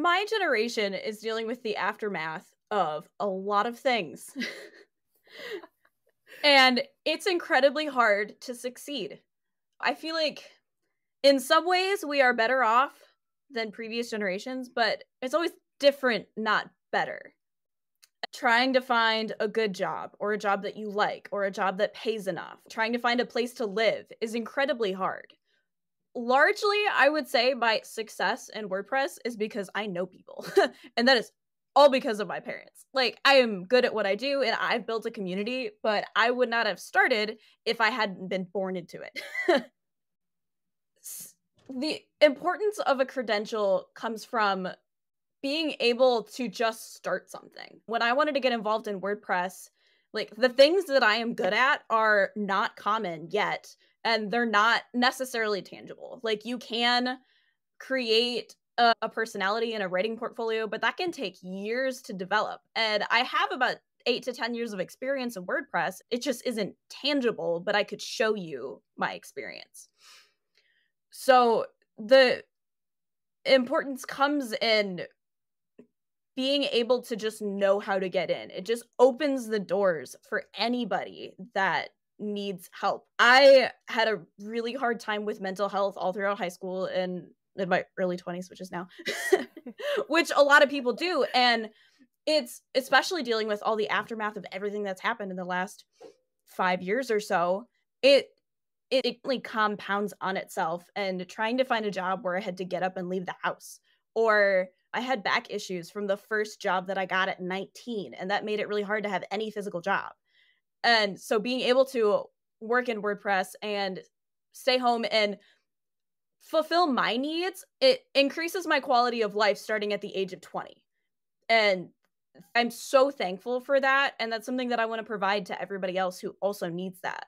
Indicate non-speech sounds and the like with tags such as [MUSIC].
my generation is dealing with the aftermath of a lot of things. [LAUGHS] and it's incredibly hard to succeed. I feel like in some ways we are better off than previous generations, but it's always different, not better. Trying to find a good job or a job that you like or a job that pays enough, trying to find a place to live is incredibly hard. Largely, I would say my success in WordPress is because I know people, [LAUGHS] and that is all because of my parents. Like, I am good at what I do and I've built a community, but I would not have started if I hadn't been born into it. [LAUGHS] the importance of a credential comes from being able to just start something. When I wanted to get involved in WordPress, like the things that I am good at are not common yet and they're not necessarily tangible. Like you can create a, a, personality and a writing portfolio, but that can take years to develop. And I have about eight to 10 years of experience in WordPress. It just isn't tangible, but I could show you my experience. So the importance comes in being able to just know how to get in. It just opens the doors for anybody that needs help. I had a really hard time with mental health all throughout high school and in my early 20s, which is now, [LAUGHS] which a lot of people do. And it's especially dealing with all the aftermath of everything that's happened in the last five years or so. It it really compounds on itself and trying to find a job where I had to get up and leave the house or I had back issues from the first job that I got at 19 and that made it really hard to have any physical job. And so being able to work in WordPress and stay home and fulfill my needs, it increases my quality of life starting at the age of 20. And I'm so thankful for that and that's something that I want to provide to everybody else who also needs that.